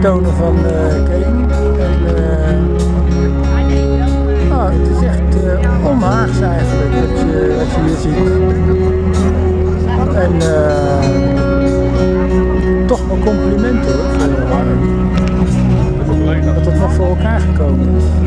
tonen van eh, Kane. En, eh, oh, het is echt eh, uh, onhaags eigenlijk wat je, wat je hier ziet. En toch wel complimenten hoor. Dat het nog voor elkaar gekomen is.